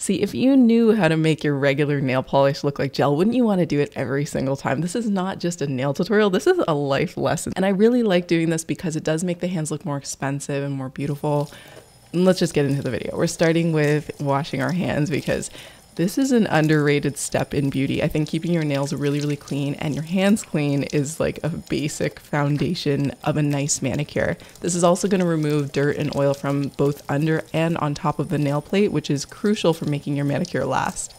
See, if you knew how to make your regular nail polish look like gel, wouldn't you want to do it every single time? This is not just a nail tutorial, this is a life lesson. And I really like doing this because it does make the hands look more expensive and more beautiful. And let's just get into the video. We're starting with washing our hands because this is an underrated step in beauty. I think keeping your nails really, really clean and your hands clean is like a basic foundation of a nice manicure. This is also going to remove dirt and oil from both under and on top of the nail plate, which is crucial for making your manicure last.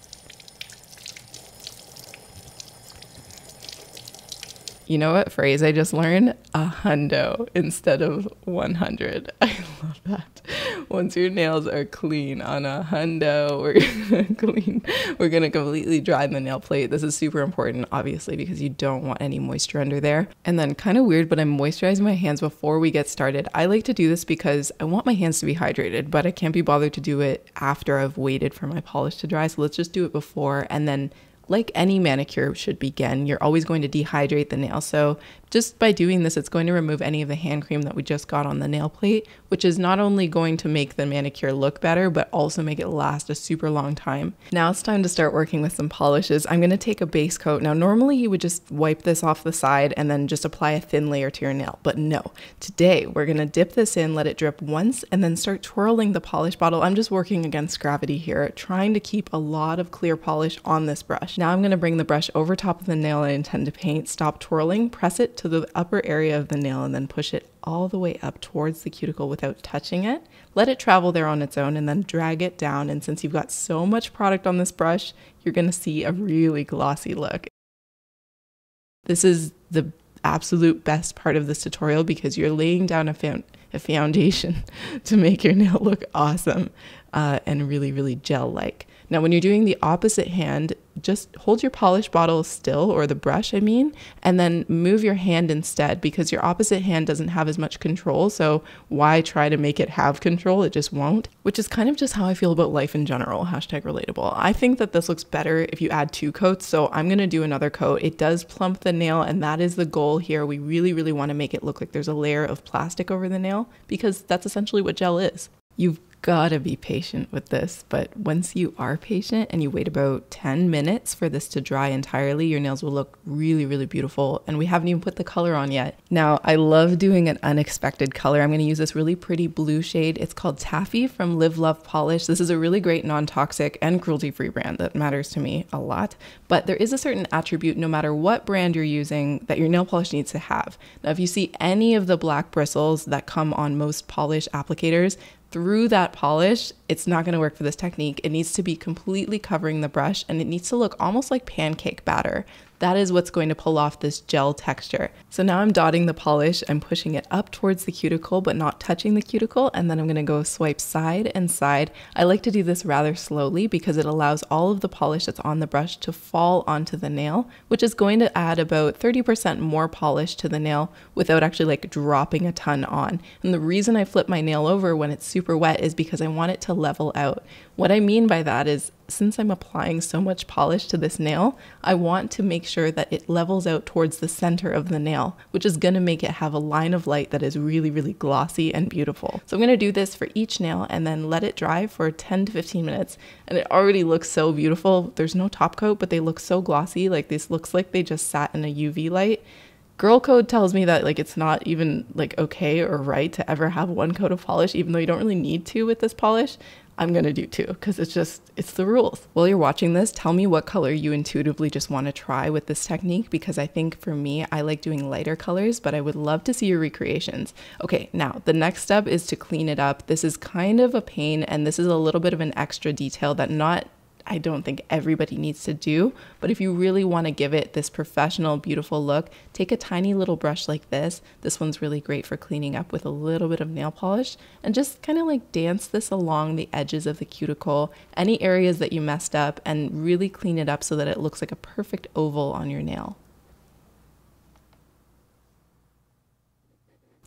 You know what phrase I just learned? A hundo instead of 100. I love that. Once your nails are clean on a hundo, we're gonna clean. We're gonna completely dry the nail plate. This is super important, obviously, because you don't want any moisture under there. And then, kind of weird, but I'm moisturizing my hands before we get started. I like to do this because I want my hands to be hydrated, but I can't be bothered to do it after I've waited for my polish to dry. So let's just do it before and then like any manicure should begin, you're always going to dehydrate the nail. So just by doing this, it's going to remove any of the hand cream that we just got on the nail plate, which is not only going to make the manicure look better, but also make it last a super long time. Now it's time to start working with some polishes. I'm gonna take a base coat. Now, normally you would just wipe this off the side and then just apply a thin layer to your nail, but no. Today, we're gonna dip this in, let it drip once, and then start twirling the polish bottle. I'm just working against gravity here, trying to keep a lot of clear polish on this brush. Now I'm gonna bring the brush over top of the nail I intend to paint, stop twirling, press it to the upper area of the nail and then push it all the way up towards the cuticle without touching it. Let it travel there on its own and then drag it down. And since you've got so much product on this brush, you're going to see a really glossy look. This is the absolute best part of this tutorial because you're laying down a, a foundation to make your nail look awesome uh, and really, really gel-like. Now, when you're doing the opposite hand, just hold your polish bottle still, or the brush, I mean, and then move your hand instead because your opposite hand doesn't have as much control. So, why try to make it have control? It just won't, which is kind of just how I feel about life in general. Hashtag relatable. I think that this looks better if you add two coats. So, I'm going to do another coat. It does plump the nail, and that is the goal here. We really, really want to make it look like there's a layer of plastic over the nail because that's essentially what gel is. You've gotta be patient with this. But once you are patient and you wait about 10 minutes for this to dry entirely, your nails will look really, really beautiful. And we haven't even put the color on yet. Now, I love doing an unexpected color. I'm gonna use this really pretty blue shade. It's called Taffy from Live Love Polish. This is a really great non toxic and cruelty free brand that matters to me a lot. But there is a certain attribute, no matter what brand you're using, that your nail polish needs to have. Now, if you see any of the black bristles that come on most polish applicators, through that polish, it's not going to work for this technique. It needs to be completely covering the brush and it needs to look almost like pancake batter. That is what's going to pull off this gel texture. So now I'm dotting the polish, I'm pushing it up towards the cuticle, but not touching the cuticle. And then I'm gonna go swipe side and side. I like to do this rather slowly because it allows all of the polish that's on the brush to fall onto the nail, which is going to add about 30% more polish to the nail without actually like dropping a ton on. And the reason I flip my nail over when it's super wet is because I want it to level out. What I mean by that is since I'm applying so much polish to this nail, I want to make sure that it levels out towards the center of the nail, which is going to make it have a line of light that is really, really glossy and beautiful. So I'm going to do this for each nail and then let it dry for 10 to 15 minutes. And it already looks so beautiful. There's no top coat, but they look so glossy. Like this looks like they just sat in a UV light girl code tells me that like it's not even like okay or right to ever have one coat of polish even though you don't really need to with this polish I'm going to do two because it's just, it's the rules. While you're watching this, tell me what color you intuitively just want to try with this technique because I think for me, I like doing lighter colors, but I would love to see your recreations. Okay, now the next step is to clean it up. This is kind of a pain and this is a little bit of an extra detail that not I don't think everybody needs to do. But if you really want to give it this professional, beautiful look, take a tiny little brush like this. This one's really great for cleaning up with a little bit of nail polish and just kind of like dance this along the edges of the cuticle, any areas that you messed up, and really clean it up so that it looks like a perfect oval on your nail.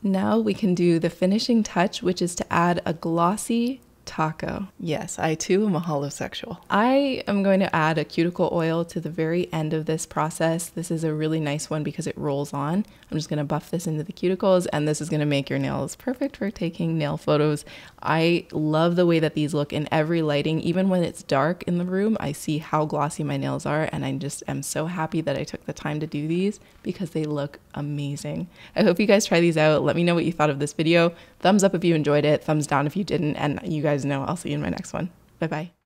Now we can do the finishing touch, which is to add a glossy taco. Yes, I too am a holosexual. I am going to add a cuticle oil to the very end of this process. This is a really nice one because it rolls on. I'm just going to buff this into the cuticles and this is going to make your nails perfect for taking nail photos. I love the way that these look in every lighting. Even when it's dark in the room, I see how glossy my nails are and I just am so happy that I took the time to do these because they look amazing. I hope you guys try these out. Let me know what you thought of this video. Thumbs up if you enjoyed it, thumbs down if you didn't, and you guys know I'll see you in my next one. Bye bye.